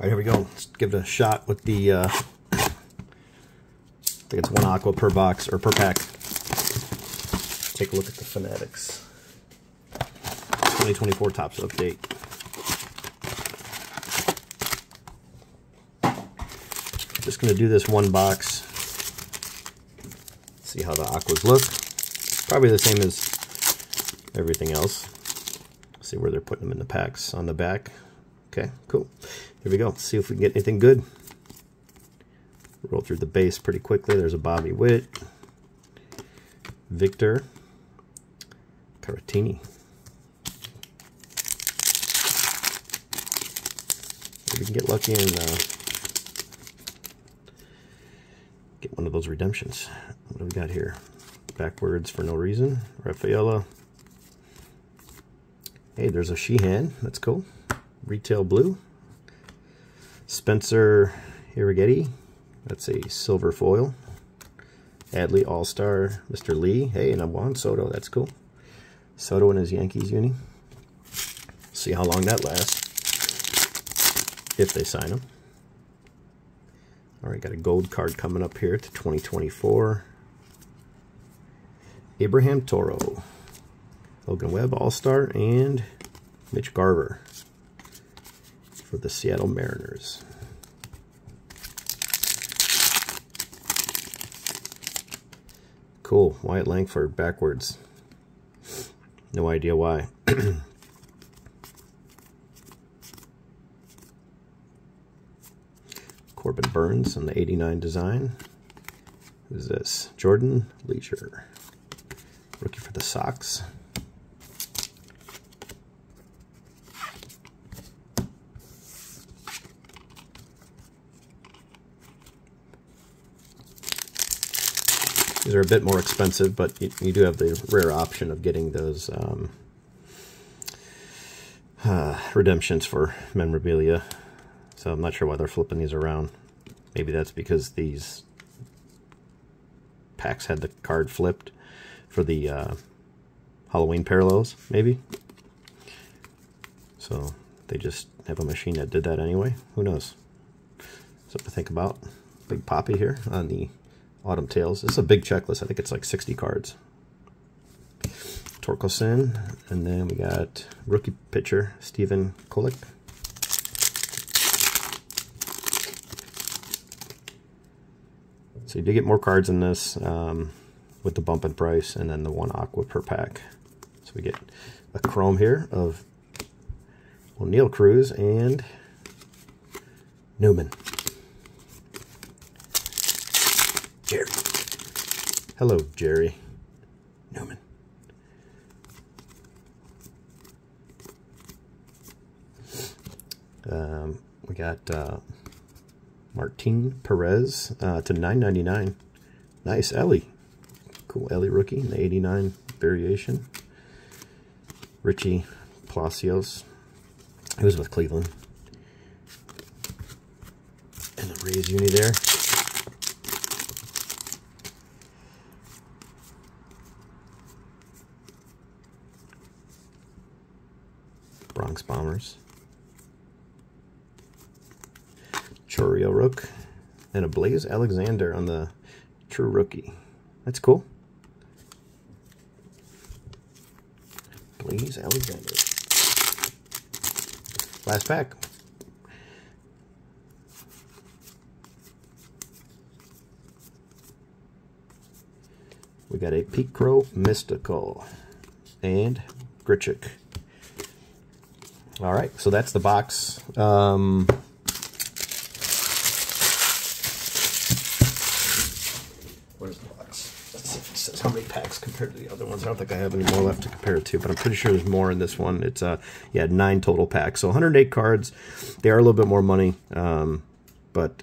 right, here we go. Let's give it a shot with the, uh, I think it's one aqua per box, or per pack. Take a look at the Fanatics. 2024 Topps update. Just going to do this one box. See how the aquas look. Probably the same as everything else. See where they're putting them in the packs on the back. Okay, cool. Here we go. Let's see if we can get anything good. Roll through the base pretty quickly. There's a Bobby Witt. Victor. Caratini. we can get lucky and uh, get one of those redemptions. What do we got here? Backwards for no reason. Rafaela. Hey, there's a Sheehan. That's cool. Retail blue. Spencer Arrighetti. That's a silver foil. Adley All-Star, Mr. Lee. Hey, and a Juan Soto. That's cool. Soto in his Yankees uni. See how long that lasts. If they sign him. All right, got a gold card coming up here to 2024. Abraham Toro. Logan Webb All-Star and Mitch Garver for the Seattle Mariners. Cool. Wyatt Langford backwards. No idea why. Corbin Burnes on the 89 design. Who's this? Jordan Leasure. Rookie for the Sox. These are a bit more expensive, but you, you do have the rare option of getting those um, uh, redemptions for memorabilia. So I'm not sure why they're flipping these around. Maybe that's because these packs had the card flipped for the uh, Halloween parallels, maybe. So they just have a machine that did that anyway. Who knows? Something to think about. Big Poppy here on the Autumn Tales. This is a big checklist. I think it's like 60 cards. Torkelson. And then we got rookie pitcher, Stephen Kolek. So you do get more cards in this um, with the bump in price and then the one aqua per pack. So we get a chrome here of Oneil Cruz and Newman. Jerry. Hello, Jerry. Newman. Um, we got uh, Martin Perez uh, to 9.99. Nice, Ellie. Cool Ellie rookie in the 89 variation. Richie Palacios. He was with Cleveland. And the Rays uni there. Bronx Bombers. Chorizo Rook. And a Blaze Alexander on the True Rookie. That's cool. Blaze Alexander. Last pack. We got a Pete Crow Mystical and Grichuk. All right, so that's the box. Um, where's the box? Let's see if it says how many packs compared to the other ones. I don't think I have any more left to compare it to, but I'm pretty sure there's more in this one. It's uh, yeah, nine total packs. So 108 cards. They are a little bit more money, um, but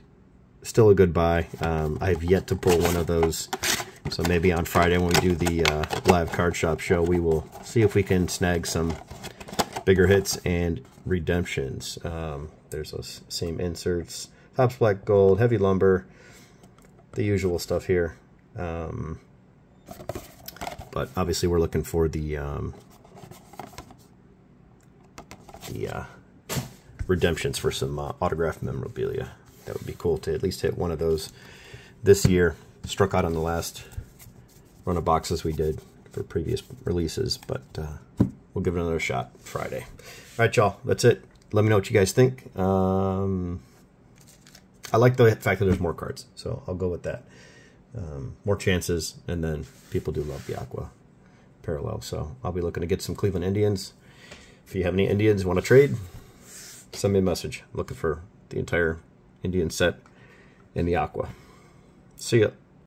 still a good buy. Um, I have yet to pull one of those. So maybe on Friday when we do the uh, live card shop show, we will see if we can snag some bigger hits and redemptions. Um, there's those same inserts. Topps Black Gold, Heavy Lumber, the usual stuff here. Um, but obviously we're looking for the, um, the uh, redemptions for some uh, autographed memorabilia. That would be cool to at least hit one of those this year. Struck out on the last run of boxes we did for previous releases, but uh, we'll give it another shot Friday. All right, y'all. That's it. Let me know what you guys think. Um, I like the fact that there's more cards, so I'll go with that. Um, more chances, and then people do love the Aqua parallel, so I'll be looking to get some Cleveland Indians. If you have any Indians want to trade, send me a message. I'm looking for the entire Indian set in the Aqua. See ya.